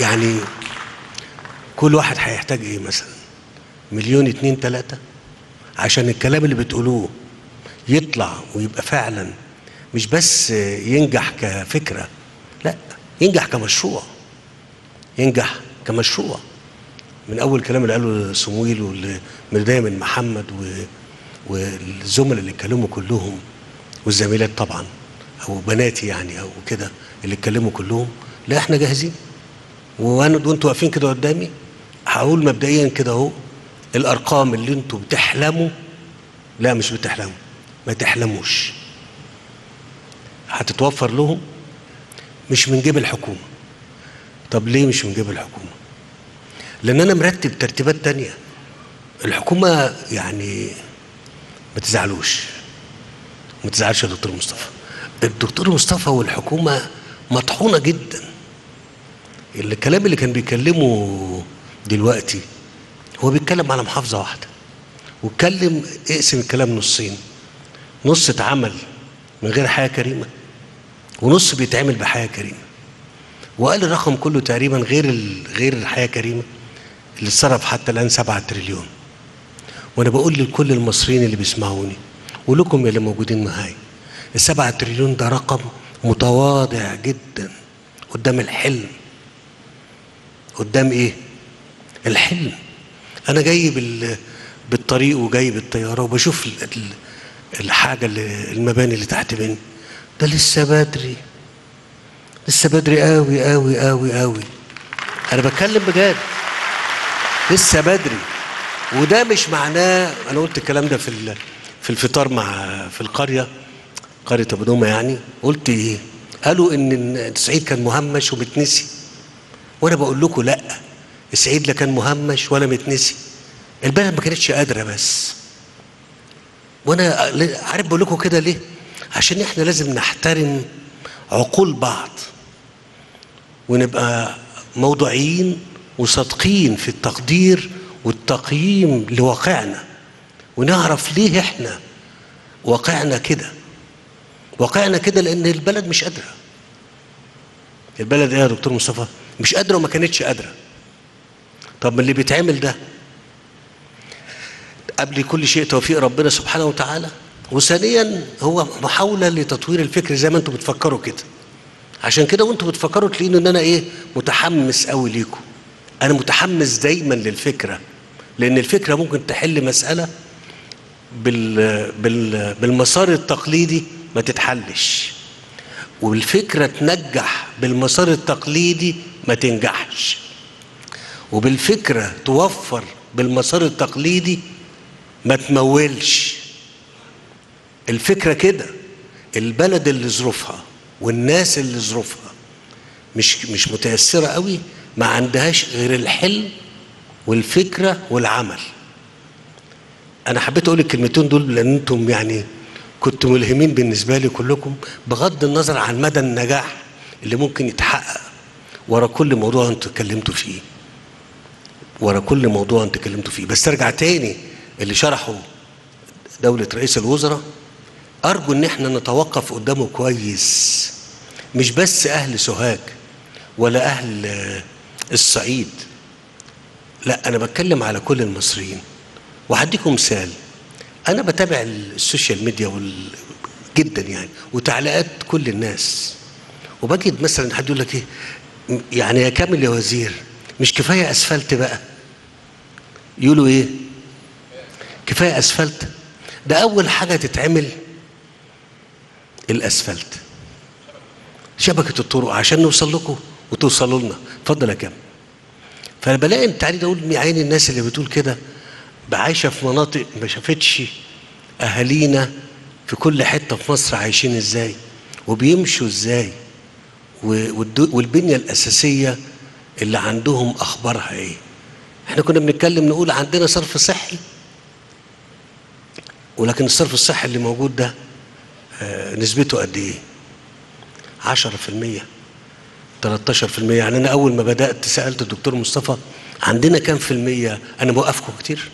يعني كل واحد هيحتاج إيه مثلا؟ مليون اتنين تلاتة؟ عشان الكلام اللي بتقولوه يطلع ويبقى فعلا مش بس ينجح كفكرة لا ينجح كمشروع ينجح كمشروع. من أول الكلام اللي قاله صمويل والبدايه من محمد و... والزملاء اللي اتكلموا كلهم والزميلات طبعا أو بناتي يعني أو كده اللي اتكلموا كلهم لا إحنا جاهزين. وانتوا واقفين كده قدامي هقول مبدئيا كده اهو الأرقام اللي أنتوا بتحلموا لا مش بتحلموا ما تحلموش. هتتوفر لهم مش من جيب الحكومة. طب ليه مش من جيب الحكومة؟ لأن أنا مرتب ترتيبات تانية. الحكومة يعني ما تزعلوش. ما تزعلش يا دكتور مصطفى. الدكتور مصطفى والحكومة مطحونة جدا. الكلام اللي كان بيكلمه دلوقتي هو بيتكلم على محافظة واحدة واتكلم اقسم الكلام نصين نص اتعمل من غير حياه كريمة ونص بيتعمل بحياه كريمة وقال الرقم كله تقريبا غير. غير الحياة كريمة اللي اتصرف حتى الآن 7 تريليون وأنا بقول لكل المصريين اللي بيسمعوني ولكم اللي موجودين معايا السبعة تريليون ده رقم متواضع جدا قدام الحلم قدام إيه؟ الحلم. أنا جاي بال بالطريق وجاي بالطياره وبشوف ال... ال... الحاجة اللي المباني اللي تحت مني. ده لسه بدري. لسه بدري قوي قوي قوي قوي أنا بتكلم بجد. لسه بدري. وده مش معناه أنا قلت الكلام ده في في الفطار مع في القرية قرية أبو دومه يعني. قلت إيه؟ قالوا إن الصعيد كان مهمش ومتنسي وأنا بقول لكم لأ الصعيد لا كان مهمش ولا متنسي. البلد ما كانتش قادرة بس. وأنا عارف بقول لكم كده ليه؟ عشان إحنا لازم نحترم عقول بعض. ونبقى موضوعيين وصادقين في التقدير والتقييم لواقعنا. ونعرف ليه إحنا واقعنا كده. واقعنا كده لأن البلد مش قادرة. البلد إيه يا دكتور مصطفى؟ مش قادرة وما كانتش قادرة. طب اللي بيتعمل ده قبل كل شيء توفيق ربنا سبحانه وتعالى. وثانيا هو محاولة لتطوير الفكر زي ما أنتم بتفكروا كده. عشان كده وأنتم بتفكروا تلاقين ان أنا إيه متحمس قوي ليكم. أنا متحمس دايما للفكرة لأن الفكرة ممكن تحل مسألة بال بال بالمسار التقليدي ما تتحلش. والفكرة تنجح بالمسار التقليدي ما تنجحش. وبالفكرة توفر بالمسار التقليدي ما تمولش. الفكرة كده البلد اللي ظروفها والناس اللي ظروفها مش مش متيسره قوي ما عندهاش غير الحلم والفكرة والعمل. أنا حبيت أقول الكلمتين دول لأن أنتم يعني كنتوا ملهمين بالنسبة لي كلكم بغض النظر عن مدى النجاح اللي ممكن يتحقق. ورا كل موضوع أنتوا اتكلمتوا فيه. ورا كل موضوع أنتوا اتكلمتوا فيه. بس ارجع تاني اللي شرحه دولة رئيس الوزراء أرجو إن إحنا نتوقف قدامه كويس. مش بس أهل سوهاج ولا أهل الصعيد. لا أنا بتكلم على كل المصريين. وهديكم مثال أنا بتابع ال social media وال... جدا يعني وتعليقات كل الناس. وبجد مثلا حد يقول لك إيه يعني يا كامل يا وزير مش كفاية أسفلت بقى؟ يقولوا إيه؟ كفاية أسفلت؟ ده أول حاجة تتعمل الأسفلت. شبكة الطرق عشان نوصل لكم وتوصلوا لنا. اتفضل يا كامل. فأنا بلاقي تعالي أقول يا عيني الناس اللي بتقول كده عايشة في مناطق ما شافتش أهالينا في كل حتة في مصر عايشين إزاي وبيمشوا إزاي. والبنية الأساسية اللي عندهم أخبارها إيه؟ إحنا كنا بنتكلم نقول عندنا صرف صحي ولكن الصرف الصحي اللي موجود ده آه نسبته قد إيه؟ 10% 13% يعني أنا أول ما بدأت سألت الدكتور مصطفى عندنا كام في المية؟ أنا موقفكم كتير.